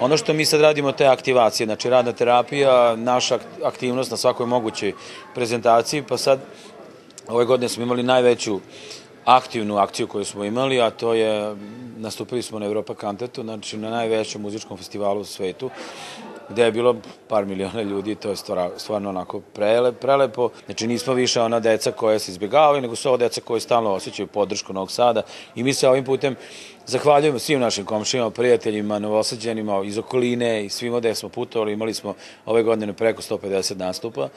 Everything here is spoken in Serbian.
Ono što mi sad radimo, te aktivacije, znači radna terapija, naša aktivnost na svakoj mogućoj prezentaciji, pa sad ove godine smo imali najveću aktivnu akciju koju smo imali, a to je, nastupili smo na Europa Cantetu, znači na najvećem muzičkom festivalu u svetu, gde je bilo par miliona ljudi, to je stvarno, onako prele, prelepo. Znači nismo više ona deca koja se izbjegavaju, nego su ovo deca koji stalno osjećaju podršku Novog Sada i mi se ovim putem zahvaljujemo svim našim komšijama, prijateljima, novosađenima iz okoline i svima gde smo putovali, imali smo ove godine preko 150 nastupa.